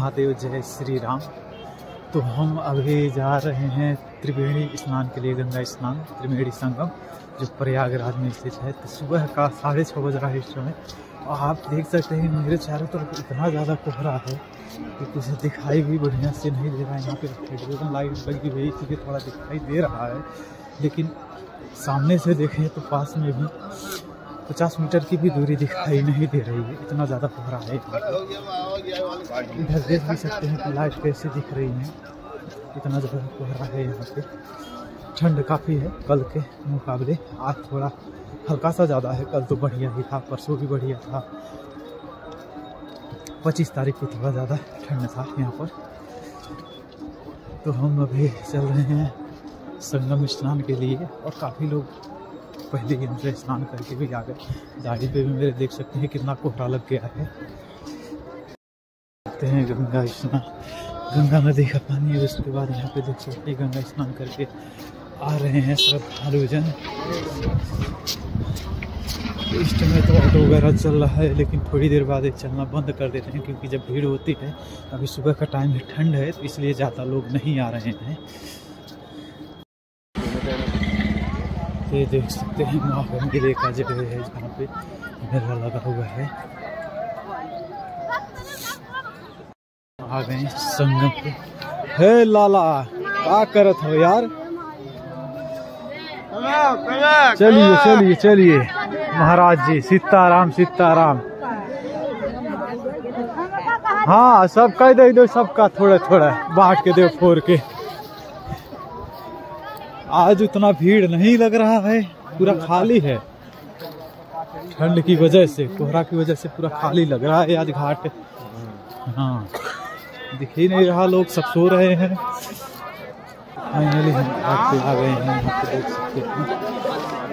महादेव जय श्री राम। तो हम अभी जा रहे हैं त्रिवेणी स्नान के लिए, गंगा स्नान, त्रिवेणी संगम, जो प्रयागराज में स्थित है। तो सुबह का साढ़े छः बज रहा है इस समय। और आप देख सकते हैं, मेरे चारों तरफ़ इतना ज़्यादा कोहरा है कि कुछ दिखाई भी बढ़िया से नहीं दे रहा है। यहाँ पे हाइड्रोजन लाइट लगी हुई इसलिए थोड़ा दिखाई दे रहा है। लेकिन सामने से देखें तो पास में भी पचास मीटर की भी दूरी दिखाई नहीं दे रही है। इतना ज़्यादा कोहरा है। इधर देख भी सकते हैं कि लाइट कैसे दिख रही है। इतना ज़्यादा कोहरा है यहाँ पे। ठंड काफ़ी है कल के मुकाबले। आज थोड़ा हल्का सा ज़्यादा है। कल तो बढ़िया ही था, परसों भी बढ़िया था। पच्चीस तारीख को थोड़ा ज़्यादा ठंड था यहाँ पर। तो हम अभी चल रहे हैं संगम स्नान के लिए और काफ़ी लोग पहले ही हमसे स्नान करके भी आ गए। दाढ़ी पे भी मेरे देख सकते हैं कितना कोहरा लग गया है। देखते हैं गंगा स्नान। गंगा नदी का पानी है, उसके बाद यहाँ पे देख सकते हैं गंगा स्नान करके आ रहे हैं श्रद्धालु जन इस समय तो ऑटो वगैरह चल रहा है, लेकिन थोड़ी देर बाद ये चलना बंद कर देते हैं, क्योंकि जब भीड़ होती है, अभी सुबह का टाइम है, ठंड है तो इसलिए ज़्यादा लोग नहीं आ रहे हैं तो ये देख सकते हैं माँ गंगे का जगह है जहाँ पे। मेला लगा हुआ है। आ गए संगम पे। हे लाला, क्या करत हो यार? चलिए चलिए चलिए। महाराज जी, सीताराम सीताराम। हाँ सब कह दे दो सबका थोड़ा थोड़ा बांट के दो फोर के। आज उतना भीड़ नहीं लग रहा है, पूरा खाली है। ठंड की वजह से, कोहरा की वजह से पूरा खाली लग रहा है आज घाट। हाँ दिख ही नहीं रहा, लोग सब सो रहे हैं। फाइनली हम घाट पे आ गए हैं। देख सकते हैं।